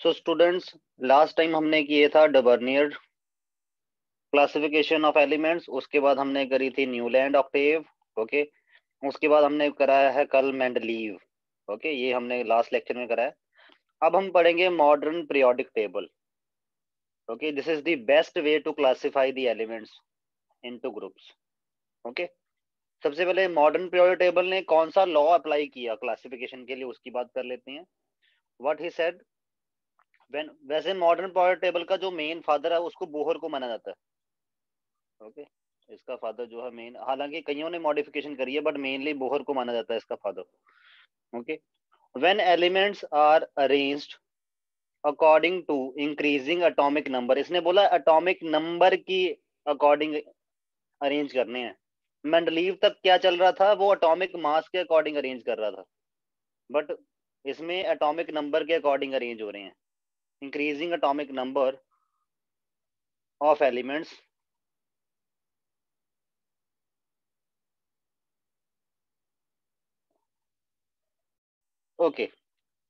So students last time हमने किए था डबर्नियर क्लासिफिकेशन ऑफ़ एलिमेंट्स उसके बाद हमने करी थी न्यूलैंड ऑक्टेव ओके उसके बाद हमने कराया है कल मेंडलीव ओके ये हमने लास्ट लेक्चर में कराया। अब हम पढ़ेंगे modern periodic table okay this is the best way to classify the elements into groups okay सबसे पहले मॉडर्न पीरियोडिक टेबल ने कौन सा लॉ अप्लाई किया क्लासिफिकेशन के लिए? उसकी बात कर लेते हैं। व्हाट ही सेड व्हेन वैसे मॉडर्न पीरियोडिक टेबल का जो मेन फादर है, उसको बोहर को माना जाता है। Okay okay? इसका फादर जो है मेन हालाँकि कईयों ने मॉडिफिकेशन करी है बट मेनली बोहर को माना जाता है इसका father okay when elements are arranged according to increasing atomic number इसने बोला एटॉमिक नंबर की अकॉर्डिंग अरेंज करने हैं। मेंडलीव तक क्या चल रहा था, वो एटॉमिक मास के अकॉर्डिंग अरेंज कर रहा था। बट इसमें एटॉमिक नंबर के अकॉर्डिंग अरेंज हो रहे हैं। increasing atomic number of elements. Okay.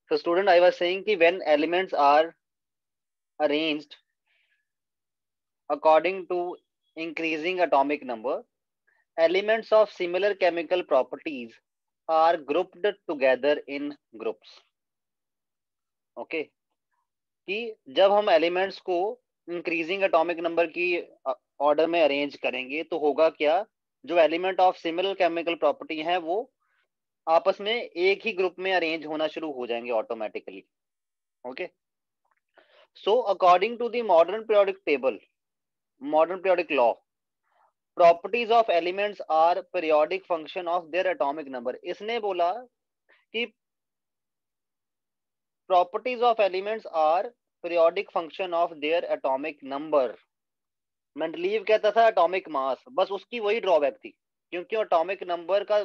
So student i was saying ki when elements are arranged according to increasing atomic number elements of similar chemical properties are grouped together in groups. Okay. कि जब हम elements को increasing atomic number की order में arrange करेंगे तो होगा क्या? जो element of similar chemical property है, वो आपस में एक ही ग्रुप में अरेंज होना शुरू हो जाएँगे automatically okay so according to the modern periodic table modern periodic law properties of elements are periodic function of their atomic number इसने बोला कि properties of elements are periodic function of their atomic number Mendeleev कहता था atomic mass बस उसकी वही drawback थी, क्योंकि एटॉमिक नंबर का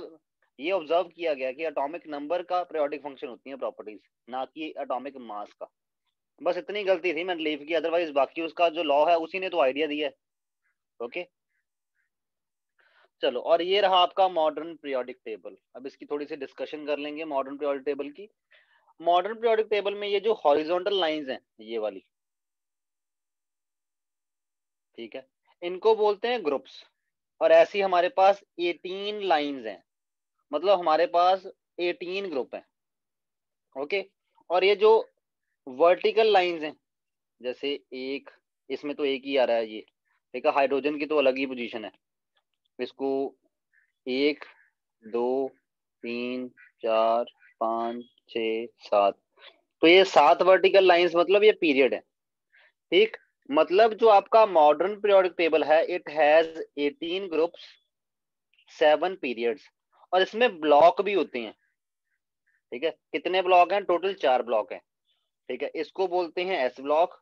ये ऑब्ज़र्व किया गया कि एटॉमिक नंबर का पीरियोडिक फ़ंक्शन होती है प्रॉपर्टीज़ ना कि एटॉमिक मास का। बस इतनी गलती थी मेंडलीव की अदरवाइज़ बाकी उसका जो लॉ है, उसी ने तो आइडिया दिया है। ओके चलो, और ये रहा आपका मॉडर्न पीरियोडिक टेबल अब इसकी थोड़ी सी डिस्कशन कर लेंगे मॉडर्न पीरियोडिक टेबल की। मॉडर्न पीरियोडिक टेबल में ये जो हॉरिजॉन्टल लाइंस हैं, ये वाली। ठीक है? इनको बोलते हैं ग्रुप्स और ऐसी हमारे पास 18 लाइंस हैं। मतलब हमारे पास 18 ग्रुप हैं। ओके और ये जो वर्टिकल लाइंस हैं, जैसे एक, इसमें तो एक ही आ रहा है ये। ठीक है? हाइड्रोजन की तो अलग ही पोजीशन है। इसको एक, दो, तीन, चार, पाँच छ, सात। तो ये सात वर्टिकल लाइंस मतलब ये पीरियड है। ठीक? मतलब जो आपका मॉडर्न पीरियोडिक टेबल है it has 18 groups seven periods और इसमें ब्लॉक भी होते हैं। ठीक है? कितने ब्लॉक हैं? टोटल चार ब्लॉक हैं। ठीक है? इसको बोलते हैं एस ब्लॉक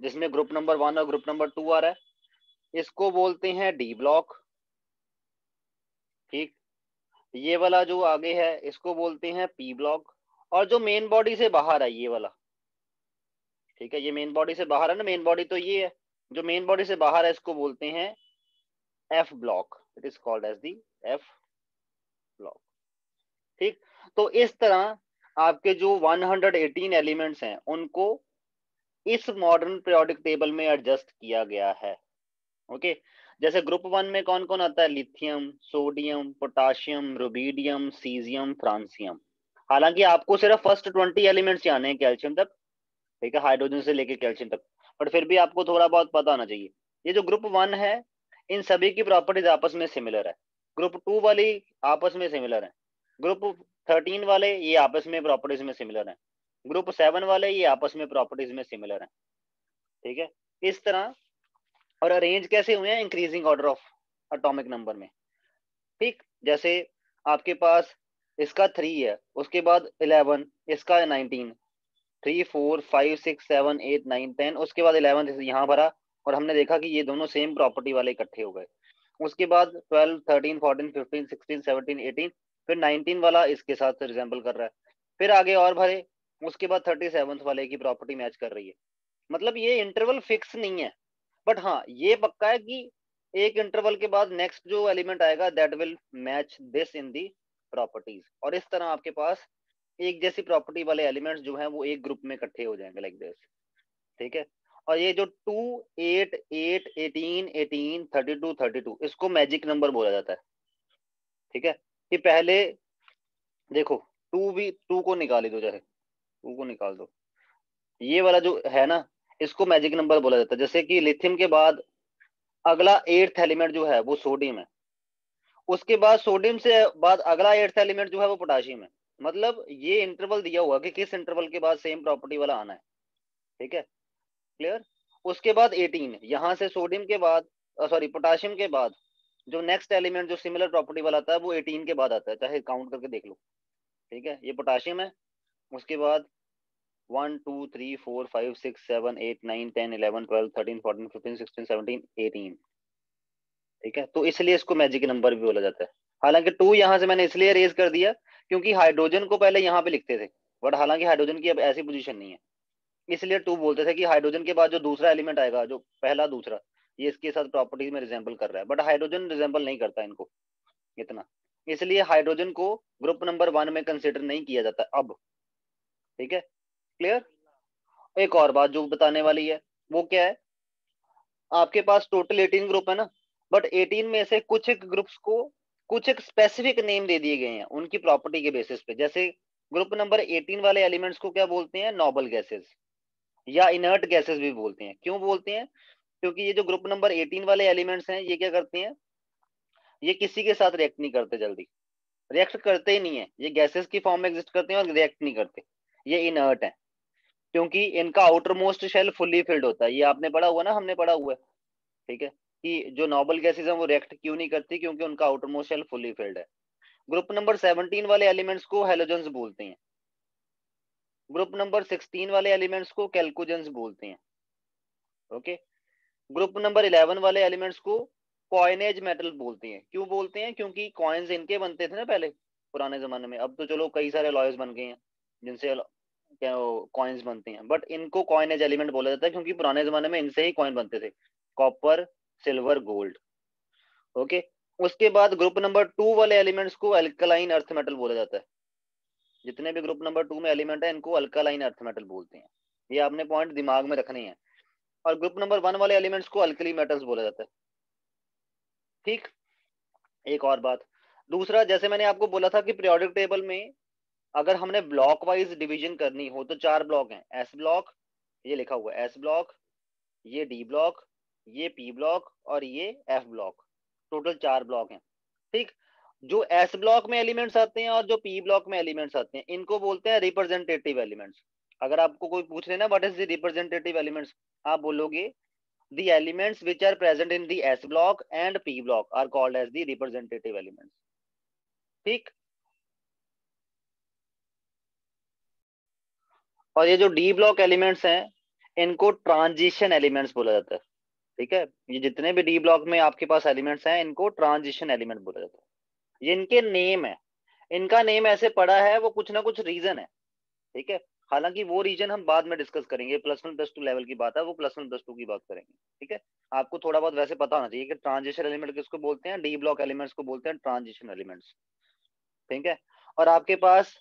जिसमें ग्रुप नंबर वन और ग्रुप नंबर टू आ रहा है। इसको बोलते हैं डी ब्लॉक ठीक? ये वाला जो आगे है, इसको बोलते हैं पी ब्लॉक और जो मेन बॉडी से बाहर है ये वाला। ठीक है, ये मेन बॉडी से बाहर है ना मेन बॉडी तो ये है। जो मेन बॉडी से बाहर है, इसको बोलते हैं F block it is called as the F block ठीक? तो इस तरह आपके जो 118 एलिमेंट्स हैं, उनको इस मॉडर्न पीरियोडिक टेबल में एडजस्ट किया गया है। ओके जैसे ग्रुप वन में कौन कौन आता है? Lithium sodium potassium rubidium caesium francium हालाँकि आपको सिर्फ़ फ़र्स्ट ट्वेंटी एलिमेंट्स ही आने हैं कैल्शियम तक, ठीक है हाइड्रोजन से लेके कैल्शियम तक। बट फिर भी आपको थोड़ा बहुत पता होना चाहिए। ये जो ग्रुप वन है, इन सभी की प्रॉपर्टीज़ आपस में सिमिलर है। ग्रुप टू वाली आपस में सिमिलर है। ग्रुप थर्टीन वाले, ये आपस में प्रॉपर्टीज़ में सिमिलर है। ग्रुप सेवन वाले, ये आपस में प्रॉपर्टीज़ में सिमिलर है। ठीक है? इस तरह, और अरेंज कैसे हुए हैं? Increasing order of atomic number में। ठीक? जैसे आपके पास इसका थ्री है, उसके बाद इलेवन इसका nineteen three four five six seven eight nine ten उसके बाद इलेवन यहाँ भरा, और हमने देखा कि ये दोनों सेम प्रॉपर्टी वाले इकट्ठे हो गए। उसके बाद twelve thirteen fourteen fifteen sixteen seventeen eighteen फिर नाइनटीन वाला इसके साथ रिजेंबल कर रहा है। फिर आगे और भरे, उसके बाद थर्टी सेवन वाले की प्रॉपर्टी मैच कर रही है। मतलब ये इंटरवल फिक्स नहीं है बट हाँ ये पक्का है कि एक इंटरवल के बाद नेक्स्ट जो एलिमेंट आएगा that will match this in the properties और इस तरह आपके पास एक जैसी प्रॉपर्टी वाले एलिमेंट्स जो हैं, वो एक ग्रुप में इकट्ठे हो जाएँगे लाइक दिस ठीक है? और ये जो two eight eight eighteen eighteen thirty two thirty two इसको मैजिक नंबर बोला जाता है। ठीक है? कि पहले, देखो टू भी टू को निकाल दो चाहे टू को निकाल दो। ये वाला जो है ना, इसको मैजिक नंबर बोला जाता है। जैसे कि लिथियम के बाद अगला एट्थ एलिमेंट जो है, वो सोडियम है। उसके बाद सोडियम से बाद अगला एट्थ एलिमेंट जो है वो पोटाशियम है। मतलब ये इंटरवल दिया हुआ कि किस इंटरवल के बाद सेम प्रॉपर्टी वाला आना है। ठीक है? क्लियर उसके बाद 18 यहाँ से सोडियम के बाद सॉरी पोटाशियम के बाद जो नेक्स्ट एलिमेंट जो सिमिलर प्रॉपर्टी वाला आता है, वो 18 के बाद आता है। चाहे काउंट करके देख लो। ठीक है? ये पोटाशियम है। उसके बाद one two three four five six seven eight nine ten eleven twelve thirteen fourteen fifteen sixteen seventeen eighteen ठीक है? तो इसलिए इसको मैजिक नंबर भी बोला जाता है। हालाँकि टू यहाँ से मैंने इसलिए रेज कर दिया क्योंकि हाइड्रोजन को पहले यहाँ पे लिखते थे। बट हालाँकि हाइड्रोजन की अब ऐसी पोजीशन नहीं है। इसलिए टू बोलते थे कि हाइड्रोजन के बाद जो दूसरा एलिमेंट आएगा, जो पहला दूसरा, ये इसके साथ प्रॉपर्टीज़ में रिजेंबल कर रहा है। बट हाइड्रोजन रिजेंबल नहीं करता इनको। इतना। इसलिए हाइड्रोजन को ग्रुप नंबर वन में कंसिडर नहीं किया जाता अब। ठीक है? क्लियर एक और बात जो बताने वाली है, वो क्या है? आपके पास टोटल 18 ग्रुप है ना? बट 18 में से कुछ एक ग्रुप्स को, कुछ एक स्पेसिफिक नेम दे दिए गए हैं उनकी प्रॉपर्टी के बेसिस पे। जैसे ग्रुप नंबर 18 वाले एलिमेंट्स को क्या बोलते हैं? नॉबल गैसेस या इनर्ट गैसेस भी बोलते हैं। क्यों बोलते हैं? क्योंकि ये जो ग्रुप नंबर 18 वाले एलिमेंट्स हैं, ये क्या करते हैं? ये किसी के साथ रिएक्ट नहीं करते जल्दी। रिएक्ट करते ही नहीं है। ये गैसेस की फॉर्म में एग्जिस्ट करते हैं और रिएक्ट नहीं करते। ये इनर्ट है। क्योंकि इनका outer most shell fully filled होता है। ये आपने पढ़ा हुआ ना? हमने पढ़ा हुआ है। ठीक है? कि जो नॉबल गैसेज हैं वो रिएक्ट क्यों नहीं करती? क्योंकि उनका आउटर मोस्ट फुल्ली फिल्ड है। ग्रुप नंबर 17 वाले एलिमेंट्स को हेलोजेंस बोलते हैं। ग्रुप नंबर 16 वाले एलिमेंट्स को कैलकुजेंस बोलते हैं। ओके ग्रुप नंबर 11 वाले एलिमेंट्स को कॉइनेज मेटल बोलते हैं। क्यों बोलते हैं? क्योंकि कॉइन्स इनके बनते थे ना पहले, पुराने जमाने में। अब तो चलो कई सारे लॉयर्स बन गए हैं, जिनसे क्या कॉइन्स बनते हैं। बट इनको कॉइनेज एलिमेंट बोला जाता है, क्योंकि पुराने जमाने में इनसे ही कॉइन बनते थे। कॉपर सिल्वर गोल्ड ओके उसके बाद ग्रुप नंबर टू वाले एलिमेंट्स को अल्कलाइन अर्थ मेटल बोला जाता है। जितने भी ग्रुप नंबर टू में एलिमेंट है, इनको अल्कालाइन अर्थ मेटल बोलते हैं। ये आपने पॉइंट दिमाग में रखने हैं। और ग्रुप नंबर वन वाले एलिमेंट्स को अल्कली मेटल्स बोला जाता है। ठीक? एक और बात। दूसरा, जैसे मैंने आपको बोला था कि पीरियोडिक टेबल में अगर हमने ब्लॉक वाइज डिवीज़न करनी हो तो चार ब्लॉक हैं। एस ब्लॉक ये लिखा हुआ है। एस ब्लॉक ये डी ब्लॉक ये पी ब्लॉक और ये एफ़ ब्लॉक टोटल चार ब्लॉक हैं। ठीक? जो एस ब्लॉक में एलिमेंट्स आते हैं और जो पी ब्लॉक में एलिमेंट्स आते हैं, इनको बोलते हैं रिप्रेजेंटेटिव एलिमेंट्स अगर आपको कोई पूछ रहे ना what is the representative elements आप बोलोगे, the elements which are present in the s block and p block are called as the representative elements. ठीक? और ये जो डी ब्लॉक एलिमेंट्स हैं, इनको ट्रांजिशन एलिमेंट्स बोला जाता है। ठीक है? ये जितने भी डी ब्लॉक में आपके पास एलिमेंट्स हैं, इनको ट्रांजिशन एलिमेंट बोला जाता है। ये इनके नेम है। इनका नेम ऐसे पड़ा है, वो कुछ ना कुछ रीजन है। ठीक है? हालाँकि वो रीजन हम बाद में डिस्कस करेंगे। Plus one plus two level की बात है, वो प्लस वन प्लस टू की बात करेंगे। ठीक है? आपको थोड़ा बहुत वैसे पता होना चाहिए कि ट्रांजिशन एलिमेंट किसको बोलते हैं डी ब्लॉक एलिमेंट्स को बोलते हैं ट्रांजिशन एलिमेंट्स ठीक है? और आपके पास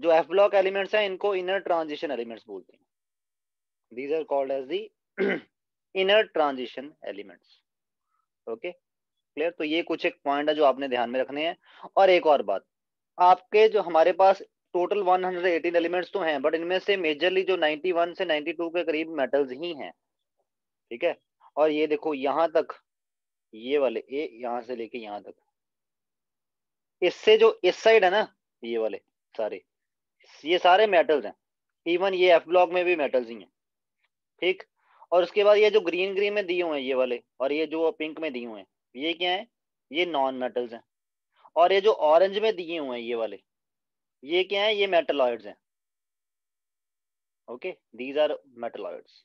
जो एफ़ ब्लॉक एलिमेंट्स हैं, इनको इनर ट्रांजिशन एलिमेंट्स बोलते हैं। These are called as the inner transition elements okay clear तो ये कुछ एक पॉइंट है जो आपने ध्यान में रखने हैं। और एक और बात, आपके जो हमारे पास टोटल 118 एलिमेंट्स तो हैं बट इनमें से मेजरली जो 91 से 92 के करीब मेटल्स ही हैं। ठीक है? और ये देखो, यहाँ तक, ये वाले ए यहाँ से लेके यहाँ तक। इससे जो इस साइड है ना, ये वाले, सारे, ये सारे मेटल्स हैं। इवन ये एफ़ ब्लॉक में भी मेटल्स ही हैं। ठीक? और उसके बाद ये जो ग्रीन ग्रीन में दिए हुए हैं, ये वाले, और ये जो पिंक में दिए हुए हैं, ये क्या है? ये नॉन मेटल्स हैं। और ये जो ऑरेंज में दिए हुए हैं, ये वाले, ये क्या है? ये मेटलॉइड्स हैं। ओके दीज आर मेटलॉइड्स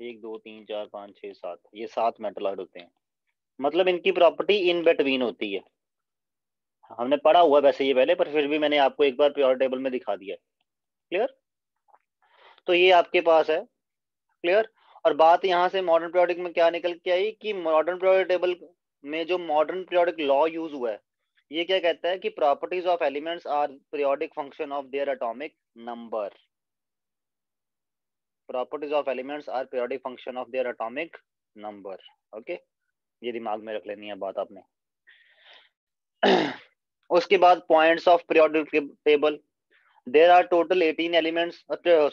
एक, दो, तीन, चार, पाँच छः सात, ये सात मेटलॉइड होते हैं। मतलब इनकी प्रॉपर्टी इन बिटवीन होती है। हमने पढ़ा हुआ वैसे ये पहले, पर फिर भी मैंने आपको एक बार प्योर टेबल में दिखा दिया क्लियर तो ये आपके पास है। क्लियर और बात यहाँ से मॉडर्न प्रियोडिक में क्या निकल के आई कि मॉडर्न प्रियोडिक टेबल में जो मॉडर्न प्रियोडिक लॉ यूज़ हुआ है, ये क्या कहता है कि properties of elements are periodic function of their atomic number properties of elements are periodic function of their atomic number okay ये दिमाग में रख लेनी है बात आपने। उसके बाद points of periodic table there are total 18 elements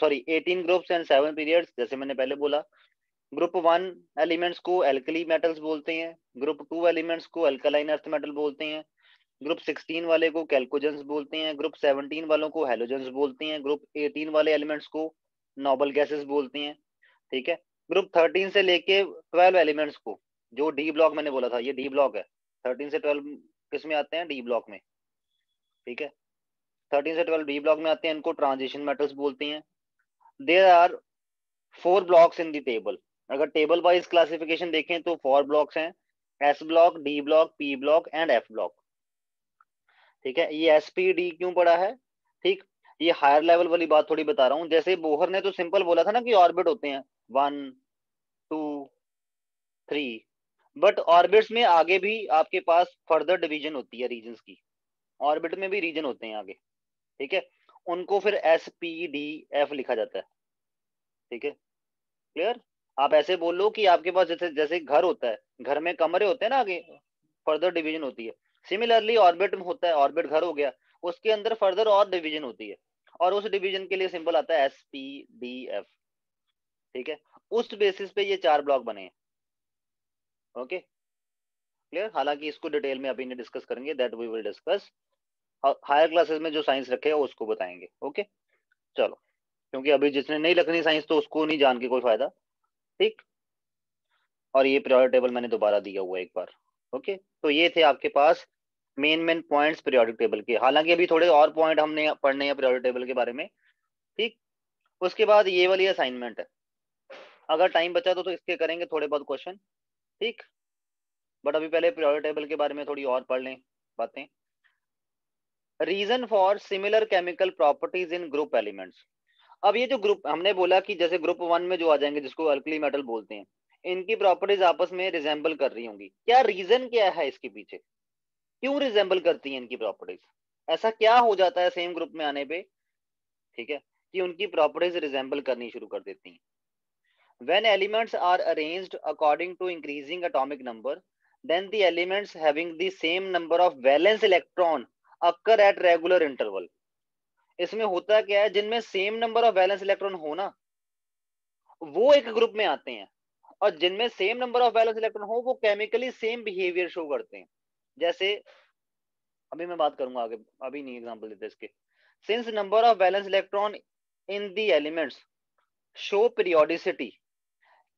sorry 18 groups and seven periods जैसे मैंने पहले बोला। ग्रुप वन एलिमेंट्स को एल्कली मेटल्स बोलते हैं। ग्रुप टू एलिमेंट्स को एल्कलाइन अर्थ मेटल बोलते हैं। ग्रुप 16 वाले को कैलकोजेंस बोलते हैं। ग्रुप 17 वालों को हेलोजेंस बोलते हैं। ग्रुप 18 वाले एलिमेंट्स को नोबल गैसेस बोलते हैं। ठीक है? ग्रुप 13 से लेके 12 एलिमेंट्स को, जो डी ब्लॉक मैंने बोला था, ये डी ब्लॉक है। 13 से 12 किसमें आते हैं? डी ब्लॉक में। ठीक है? 13 से 12 डी ब्लॉक में आते हैं, इनको ट्रांजिशन मेटल्स बोलते हैं। There are four blocks in the table अगर टेबल वाइज क्लासिफिकेशन देखें तो फोर ब्लॉक्स हैं। S block D block P block and F block ठीक है? ये एस पी डी क्यों पड़ा है? ठीक? ये हायर लेवल वाली बात थोड़ी बता रहा हूँ। जैसे बोहर ने तो सिंपल बोला था ना कि ऑर्बिट होते हैं। One two three but orbits में आगे भी आपके पास फर्दर डिवीज़न होती है रीजन की। ऑर्बिट में भी रीजन होते हैं आगे। ठीक है? उनको फिर एस पी डी एफ़ लिखा जाता है। ठीक है? क्लियर आप ऐसे बोलो कि आपके पास जैसे जैसे घर होता है, घर में कमरे होते हैं ना आगे फर्दर डिवीज़न होती है। सिमिलरली ऑर्बिट में होता है ऑर्बिट घर हो गया, उसके अंदर फर्दर और डिवीज़न होती है। और उस डिवीज़न के लिए सिंबल आता है एस पी डी एफ़ ठीक है? उस बेसिस पे ये चार ब्लॉक बने हैं। ओके क्लियर हालाँकि इसको डिटेल में अभी डिस्कस करेंगे that we will discuss higher classes में जो साइंस रखे उसको बताएँगे ओके चलो क्योंकि अभी जिसने नहीं रखनी साइंस तो उसको नहीं जान के कोई फ़ायदा ठीक? और ये पीरियोडिक टेबल मैंने दोबारा दिया हुआ एक बार ओके तो ये थे आपके पास main main points periodic table के। हालाँकि अभी थोड़े और पॉइंट हमने पढ़ने हैं पीरियोडिक टेबल के बारे में ठीक? उसके बाद ये वाली असाइनमेंट है। अगर टाइम बचा तो, तो इसके करेंगे थोड़े बहुत क्वेश्चन ठीक? बट अभी पहले पीरियोडिक टेबल के बारे में थोड़ी और पढ़ लें बातें। Reason for similar chemical properties in group elements. अब ये जो ग्रुप, हमने बोला कि जैसे ग्रुप वन में जो आ जाएँगे, जिसको अल्कली मेटल बोलते हैं, इनकी प्रॉपर्टीज़ आपस में रिजेंबल कर रही होंगी। क्या रीजन क्या है इसके पीछे? क्यों रिजेंबल करती हैं इनकी प्रॉपर्टीज़? ऐसा क्या हो जाता है सेम ग्रुप में आने पे? ठीक है, कि उनकी प्रॉपर्टीज़ रिजेंबल करनी शुरू कर देती हैं। When elements are arranged according to increasing atomic number then the elements having the same number of valence electron occur at regular interval इसमें होता क्या है, जिनमें same number of valence electron हो ना, वो एक ग्रुप में आते हैं। और जिनमें same number of valence electron हो, वो केमिकली सेम बिहेवियर शो करते हैं। जैसे, अभी मैं बात करूँगा आगे, अभी नहीं एग्जांपल देते इसके। Since number of valence electron in the elements show periodicity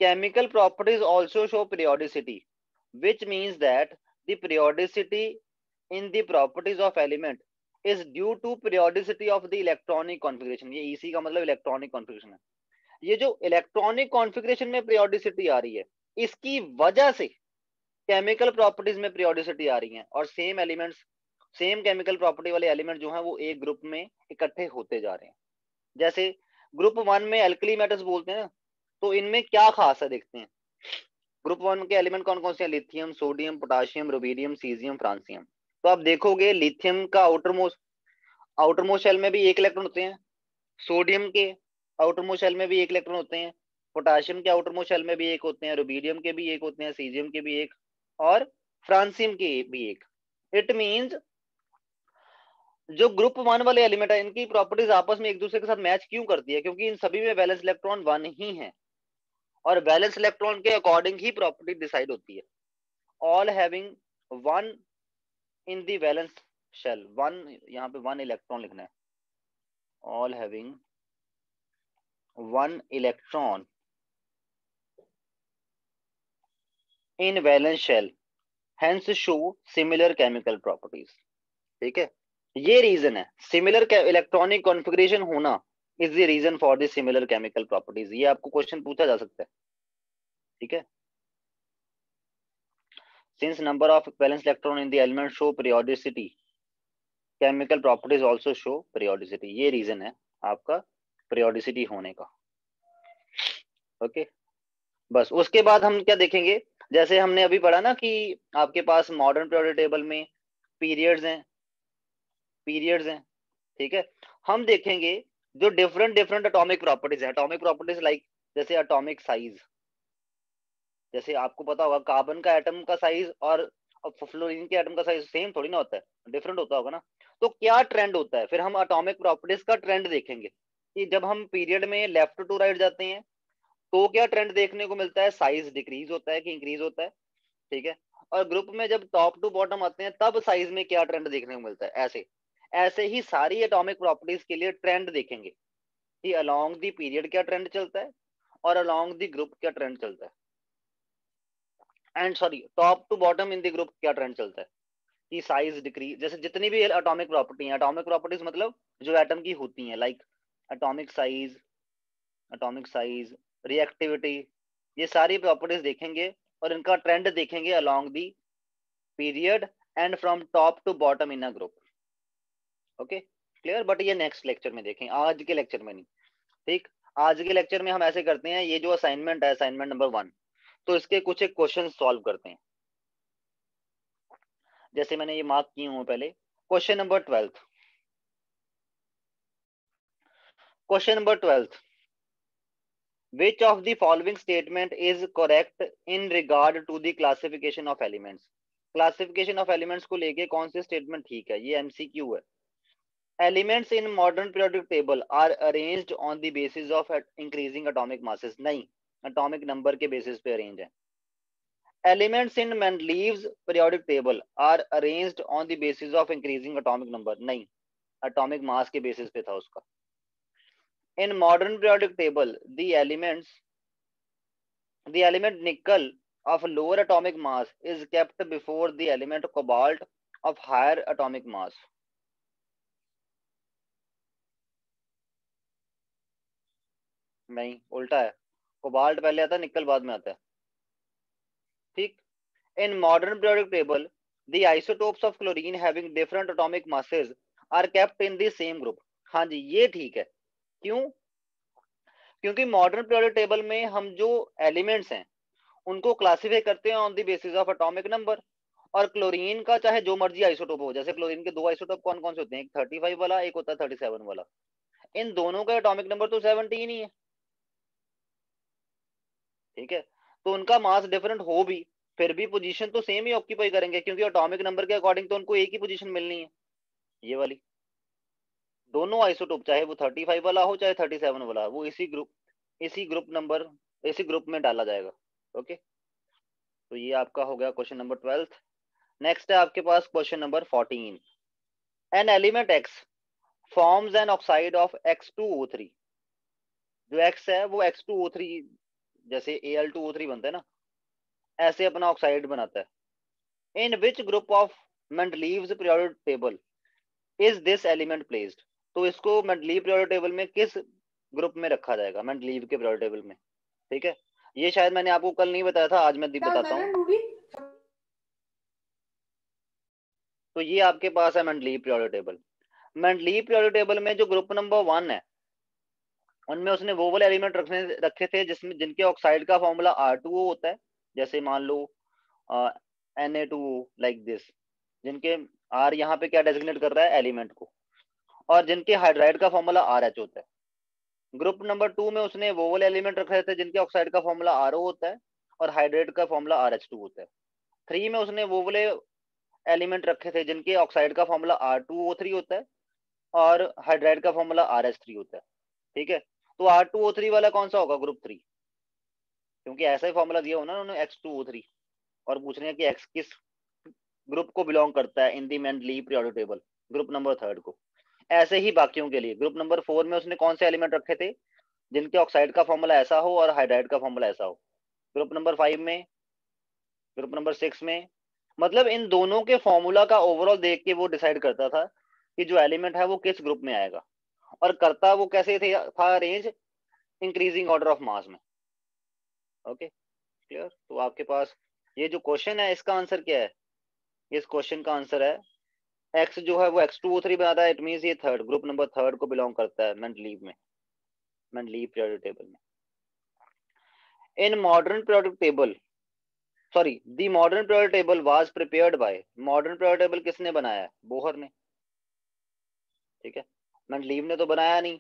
chemical properties also show periodicity, which means that the periodicity in the properties of element is due to periodicity of the electronic configuration. ये EC का मतलब electronic configuration है। ये जो electronic configuration में periodicity आ रही है, इसकी वजह से केमिकल प्रॉपर्टीज़ में periodicity आ रही है और same elements same chemical property वाले एलिमेंट जो हैं वो एक ग्रुप में इकट्ठे होते जा रहे हैं। जैसे ग्रुप वन में एल्कली मेटल्स बोलते हैं तो इनमें क्या खास है देखते हैं। ग्रुप वन के एलिमेंट कौन कौन से हैं? Lithium sodium potassium rubidium caesium francium तो आप देखोगे लिथियम का outer most outer most shell में भी एक इलेक्ट्रॉन होते हैं सोडियम के आउटर मोस्ट शेल में भी एक इलेक्ट्रॉन होते हैं पोटाशियम के आउटर मोस्ट शेल में भी एक होते हैं रुबीडियम के भी एक होते हैं सीजियम के भी एक और फ्रांसियम के भी एक। इट मींस जो ग्रुप वन वाले एलिमेंट है, इनकी प्रॉपर्टीज़ आपस में एक दूसरे के साथ मैच क्यों करती है? क्योंकि इन सभी में बैलेंस इलेक्ट्रॉन वन ही है और बैलेंस इलेक्ट्रॉन के अकॉर्डिंग ही प्रॉपर्टी डिसाइड होती है। All having one in the valence shell, one, यहाँ पे वन इलेक्ट्रॉन लिखना है। All having one electron in valence shell hence show similar chemical properties ठीक है? ये रीजन है। सिमिलर इलेक्ट्रॉनिक कॉन्फ़िगरेशन होना is the reason for the similar chemical properties ये आपको क्वेश्चन पूछा जा सकता है। ठीक है? Since number of valence electron in the element show periodicity, chemical properties also show periodicity. ये रीजन है आपका periodicity होने का। Okay okay? बस, उसके बाद हम क्या देखेंगे? जैसे हमने अभी पढ़ा ना कि आपके पास मॉडर्न पीरियोडिक टेबल में पीरियड्स हैं। पीरियड्स हैं, ठीक है? हम देखेंगे जो डिफरेंट डिफरेंट अटोमिक प्रॉपर्टीज़ है। अटोमिक प्रॉपर्टीज़ लाइक जैसे अटोमिक साइज़ जैसे आपको पता होगा कार्बन का एटम का साइज़ और फ्लोरीन के एटम का साइज़ सेम थोड़ी ना होता है डिफरेंट होता होगा ना। तो क्या ट्रेंड होता है? फिर हम अटोमिक प्रॉपर्टीज़ का ट्रेंड देखेंगे। कि जब हम पीरियड में लेफ़्ट टू राइट जाते हैं तो क्या ट्रेंड देखने को मिलता है? साइज़ डिक्रीज होता है कि इंक्रीज होता है, ठीक है? और ग्रुप में जब टॉप टू बॉटम आते हैं, तब साइज़ में क्या ट्रेंड देखने को मिलता है? ऐसे। ऐसे ही सारी एटॉमिक प्रॉपर्टीज़ के लिए ट्रेंड देखेंगे। कि अलोंग दी पीरियड क्या ट्रेंड चलता है, और अलोंग दी ग्रुप क्या ट्रेंड चलता है। And sorry top to bottom in the group क्या ट्रेंड चलता है? कि साइज़ डिक्रीज जैसे जितनी भी एटॉमिक प्रॉपर्टी है एटॉमिक प्रॉपर्टीज़ मतलब जो एटम की होती हैं like atomic size atomic size reactivity ये सारी प्रॉपर्टीज़ देखेंगे और इनका ट्रेंड देखेंगे along the period and from top to bottom in a group okay clear but ये नेक्स्ट लेक्चर में देखें, आज के लेक्चर में नहीं। ठीक? आज के लेक्चर में हम ऐसे करते हैं, ये जो असाइनमेंट है असाइनमेंट नंबर वन तो इसके कुछ एक क्वेश्चन सॉल्व करते हैं। जैसे मैंने ये मार्क किए हुए पहले। Question number twelfth question number twelfth which of the following statement is correct in regard to classification of elements classification of elements को लेके कौन से स्टेटमेंट ठीक है? ये एमसीक्यू है। Elements in modern periodic table are arrange on the basis of increasing atomic masses नहीं। Atomic number के बेसिस पे अरेंज है। Elements in Mendeleev's periodic table are arranged on the basis of increasing atomic number नहीं atomic mass के basis पे था उसका। In modern periodic table the elements the element nickel of lower atomic mass is kept before the element cobalt of higher atomic mass नहीं, उल्टा है। Cobalt पहले आता है, निकल बाद में आता है। ठीक? In modern periodic table the isotopes of chlorine having different atomic masses are kept in the same group हाँ जी, ये ठीक है। क्यों? क्योंकि मॉडर्न पीरियोडिक टेबल में हम जो एलिमेंट्स हैं, उनको क्लासिफाई करते हैं on the basis of atomic number और क्लोरीन का चाहे जो मर्ज़ी आइसोटोप हो, जैसे क्लोरीन के दो आइसोटोप कौन कौन से होते हैं? एक थर्टी फाइव वाला, एक होता है थर्टी सेवन वाला। इन दोनों का एटॉमिक नंबर तो सेवनटीन ही है। ठीक है? तो उनका मास डिफरेंट हो भी, फिर भी पोजीशन तो सेम ही ऑक्यूपाई करेंगे, क्योंकि एटॉमिक नंबर के अकॉर्डिंग तो उनको एक ही पोजीशन मिलनी है, ये वाली। दोनों आइसोटोप चाहे वो 35 वाला हो, चाहे 37 वाला, वो इसी ग्रुप इसी ग्रुप नंबर इसी ग्रुप में डाला जाएगा ओके तो ये आपका हो गया क्वेश्चन नंबर ट्वेल्थ नेक्स्ट है आपके पास question number fourteen an element X forms an oxide of X two O three जो एक्स है, वो एक्स टू ओ थ्री जैसे A L two O three बनता है ना ऐसे अपना ऑक्साइड बनाता है। In which group of Mendeleev's periodic table is this element placed तो इसको मेंडलीव पीरियोडिक टेबल में किस ग्रुप में रखा जाएगा? मेंडलीव के पीरियोडिक टेबल में। ठीक है? ये शायद मैंने आपको कल नहीं बताया था आज मैं बताता हूँ। तो ये आपके पास है Mendeleev periodic table Mendeleev periodic table में जो ग्रुप नंबर वन है उनमें उसने वो वाले एलिमेंट रखने रखे थे जिसमें, जिनके ऑक्साइड का फॉर्मूला आर टू ओ होता है। जैसे मान लो N A two like this जिनके आर यहाँ पे क्या डेजिग्नेट कर रहा है? एलिमेंट को। और जिनके हाइड्राइड का फॉर्मूला आर एच होता है। ग्रुप नंबर टू में उसने वो वाले एलिमेंट रखे थे जिनके ऑक्साइड का फॉर्मूला आर ओ होता है और हाइड्रेट का फॉर्मूला आर एच टू होता है। थ्री में उसने वो वाले एलिमेंट रखे थे जिनके ऑक्साइड का formula R two O three होता है और हाइड्राइड का फॉर्मूला आर एच थ्री होता है। ठीक है? तो आर टू ओ थ्री वाला कौन सा होगा ग्रुप थ्री क्योंकि ऐसा ही फॉर्मूला दिया हो ना उन्होंने एक्स टू ओ थ्री और पूछ रहे हैं कि एक्स किस ग्रुप को बिलोंग करता है in the Mendeleev periodic table group number third को। ऐसे ही बाकियों के लिए। ग्रुप नंबर फोर में उसने कौन से एलिमेंट रखे थे? जिनके ऑक्साइड का फॉर्मूला ऐसा हो और हाइड्राइड का फॉर्मूला ऐसा हो। ग्रुप नंबर फाइव में ग्रुप नंबर सिक्स में मतलब इन दोनों के फॉर्मूला का ओवरऑल देख के वो डिसाइड करता था कि जो एलिमेंट है वो किस ग्रुप में आएगा। और करता वो कैसे थे? था range increasing order of mass में। ओके क्लियर तो आपके पास ये जो क्वेश्चन है, इसका आंसर क्या है? इस क्वेश्चन का आंसर है एक्स जो है वो एक्स टू थ्री बनाता है इट मीन ये थर्ड ग्रुप नंबर थर्ड को बिलोंग करता है लीव में। लीव पीरियोडिक टेबल में। In modern periodic table sorry the modern period table was prepared by modern period table किसने बनाया? बोहर ने। ठीक है? मैंटलीव ने तो बनाया नहीं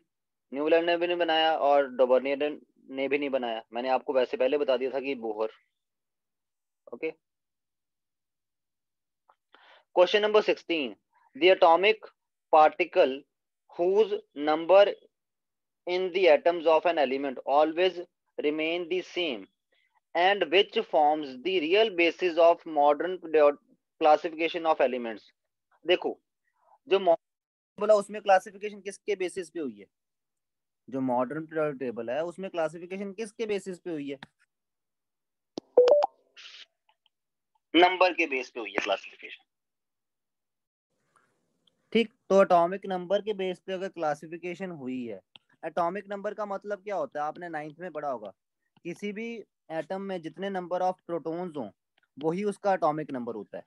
न्यूलैंड ने भी नहीं बनाया और डोबर्नियर ने भी नहीं बनाया। मैंने आपको वैसे पहले बता दिया था कि Bohr. Okay? Question number sixteen atomic particle whose number in the atoms of an element always remain the same and which forms the real basis of modern classification of elements देखो, जो मॉडर्न बोला उसमें classification किसके basis पे हुई है? जो modern periodic table है उसमें क्लासिफिकेशन किसके बेसिस पे हुई है? नंबर के बेस पे हुई है क्लासिफिकेशन ठीक तो एटॉमिक नंबर के बेस पे अगर क्लासिफिकेशन हुई है एटॉमिक नंबर का मतलब क्या होता है? आपने नाइन्थ में पढ़ा होगा किसी भी एटम में जितने नंबर ऑफ़ प्रोटॉन्स हों वही उसका एटॉमिक नंबर होता है।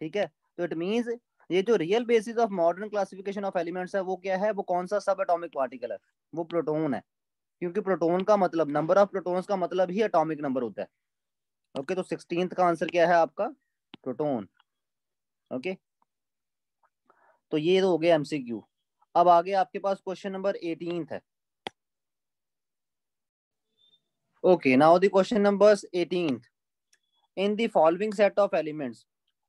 ठीक है? तो इट मींस ये जो real basis of modern classification of elements है वो क्या है? वो कौन सा सब एटॉमिक पार्टिकल है? वो प्रोटोन है। क्योंकि प्रोटोन का मतलब नंबर ऑफ़ प्रोटोन्स का मतलब ही एटॉमिक नंबर होता है। ओके okay, तो सिक्सटींथ का आंसर क्या है आपका? प्रोटोन। Okay okay? तो ये तो हो गया एमसीक्यू अब आगे आपके पास क्वेश्चन नंबर एटीन है। Okay now the question number eighteen in the following set of elements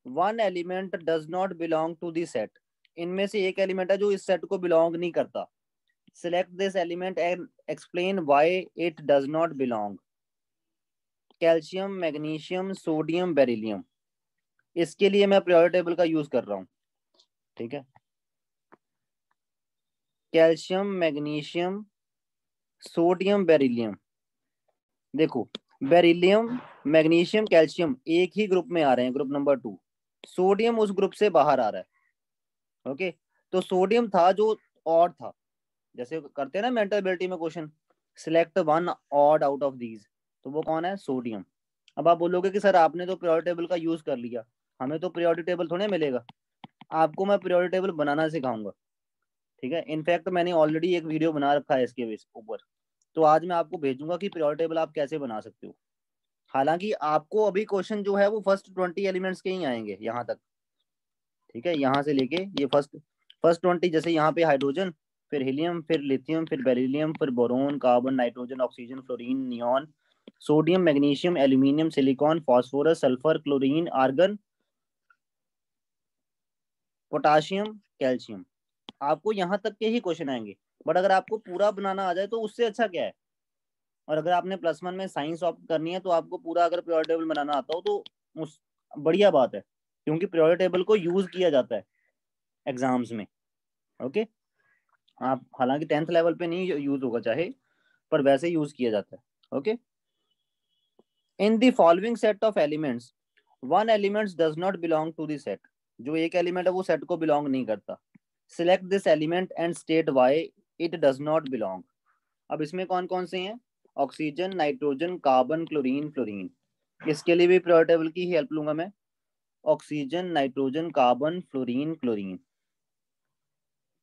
one element does not belong to the set. इनमें से एक एलिमेंट है जो इस सेट को बिलोंग नहीं करता। Select this element and explain why it does not belong. Calcium, magnesium, sodium, beryllium. इसके लिए मैं प्रायोरिटी टेबल का यूज़ कर रहा हूँ। ठीक है? Calcium, magnesium, sodium, beryllium. देखो, बेरिलियम, मैग्नीशियम, कैल्शियम एक ही ग्रुप में आ रहे हैं, ग्रुप नंबर टू। सोडियम उस ग्रुप से बाहर आ रहा है। ओके? तो सोडियम था जो और था। जैसे करते हैं ना मेंटल एबिलिटी में question select one odd out of these तो वो कौन है? सोडियम। अब आप बोलोगे कि सर आपने तो प्रियोरिटी टेबल का यूज़ कर लिया। हमें तो प्रियोरिटी टेबल थोड़े मिलेगा। आपको मैं प्रियोरिटी टेबल बनाना सिखाऊँगा। ठीक है? इनफैक्ट मैंने ऑलरेडी एक वीडियो बना रखा है इसके ऊपर। तो आज मैं आपको भेजूँगा कि प्रियोरिटी टेबल आप कैसे बना सकते हो। हालाँकि आपको अभी क्वेश्चन जो है वो फ़र्स्ट ट्वेंटी एलिमेंट्स के ही आएँगे, यहाँ तक। ठीक है? यहाँ से लेके ये फ़र्स्ट फ़र्स्ट ट्वेंटी जैसे यहाँ पे हाइड्रोजन फिर हीलियम फिर लिथियम फिर बेरिलियम फिर boron carbon nitrogen oxygen fluorine neon sodium magnesium aluminium silicon phosphorus sulphur chlorine argon potassium calcium आपको यहाँ तक के ही क्वेश्चन आएँगे। बट अगर आपको पूरा बनाना आ जाए तो उससे अच्छा क्या है? और अगर आपने प्लस वन में साइंस ऑप्ट करनी है तो आपको पूरा अगर प्योर टेबल बनाना आता हो तो बढ़िया बात है, क्योंकि प्योर टेबल को यूज़ किया जाता है एग्ज़ाम्स में ओके आप, हालाँकि टेंथ लेवल पे नहीं यूज़ होगा चाहे, पर वैसे यूज़ किया जाता है okay in the following set of elements one elements does not belong to the set जो एक एलिमेंट है, वो सेट को बिलोंग नहीं करता। Select this element and state why it does not belong अब इसमें कौन कौन से हैं? Oxygen, nitrogen, carbon, chlorine, fluorine. इसके लिए भी प्योर टेबल की हेल्प लूँगा मैं। Oxygen, nitrogen, carbon, fluorine, chlorine.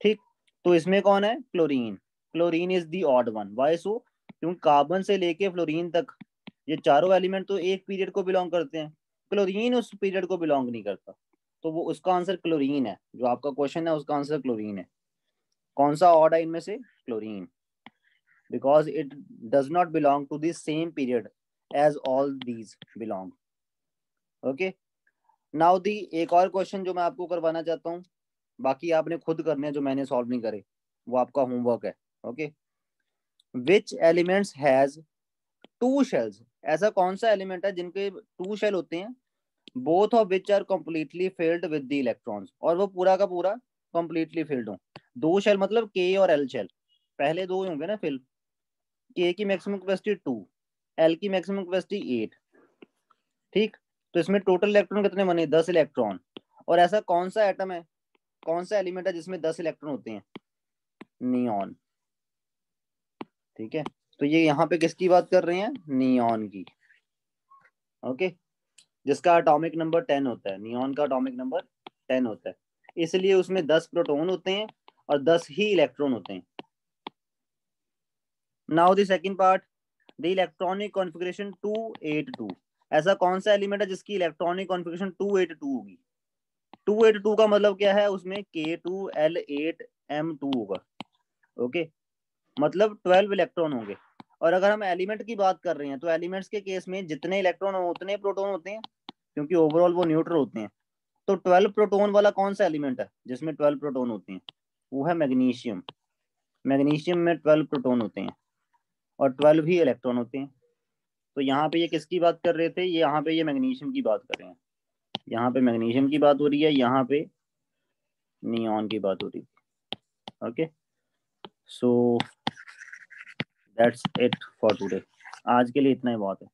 ठीक तो इसमें कौन है? Chlorine. Chlorine is the odd one why so क्योंकि कार्बन से लेके फ्लोरीन तक, ये चारों एलिमेंट तो एक पीरियड को बिलोंग करते हैं। क्लोरीन उस पीरियड को बिलोंग नहीं करता। तो वो उसका आंसर क्लोरीन है। जो आपका क्वेश्चन है, उसका आंसर क्लोरीन है। कौन सा ऑड है इनमें से? Chlorine. Because it does not belong to the same period as all these belong. Okay? Now, the एक और क्वेश्चन जो मैं आपको करवाना चाहता हूँ, बाकी आपने खुद करने जो मैंने सॉल्व नहीं करे, वो आपका होमवर्क है okay which elements has two shells ऐसा कौन सा एलिमेंट है जिनके टू शेल होते हैं? Both of which are completely filled with the electrons और वो पूरा का पूरा कंप्लीटली फिल्ड हो। दो शेल मतलब के और एल शेल पहले दो होंगे ना फिल के की मैक्सिमम कैपेसिटी टू एल की मैक्सिमम कैपेसिटी एट ठीक? तो इसमें टोटल इलेक्ट्रॉन कितने बने? दस इलेक्ट्रॉन और ऐसा कौन सा एटम है? कौन सा एलिमेंट है जिसमें दस इलेक्ट्रॉन होते हैं? नियॉन ठीक है? तो ये यहाँ पे किसकी बात कर रहे हैं? नियॉन की. ओके जिसका अटोमिक नंबर टेन होता है. नियॉन का अटोमिक नंबर टेन होता है. इसलिए उसमें दस प्रोटोन होते हैं और दस ही इलेक्ट्रॉन होते हैं. Now the second part, the electronic configuration 282. ऐसा कौन सा एलिमेंट है जिसकी इलेक्ट्रॉनिक कॉन्फ़िगरेशन 282 होगी? 282 का मतलब क्या है? उसमें K2L8M2 होगा। ओके मतलब 12 इलेक्ट्रॉन होंगे। और अगर हम एलिमेंट की बात कर रहे हैं तो एलिमेंट्स के केस में जितने इलेक्ट्रॉन हो उतने प्रोटोन होते हैं क्योंकि ओवरऑल वो न्यूट्रल होते हैं। तो ट्वेल्व प्रोटोन वाला कौन सा एलिमेंट है जिसमें ट्वेल्व प्रोटोन होते हैं? वो है मैग्नीशियम मैग्नीशियम में ट्वेल्व प्रोटोन होते हैं। और ट्वेल्व ही इलेक्ट्रॉन होते हैं। तो यहाँ पे ये किसकी बात कर रहे थे? ये यहाँ पे ये मैग्नीशियम की बात कर रहे हैं। यहाँ पे मैग्नीशियम की बात हो रही है, यहाँ पे नियॉन की बात हो रही है। Okay? So that's it for today आज के लिए इतना ही बहुत है।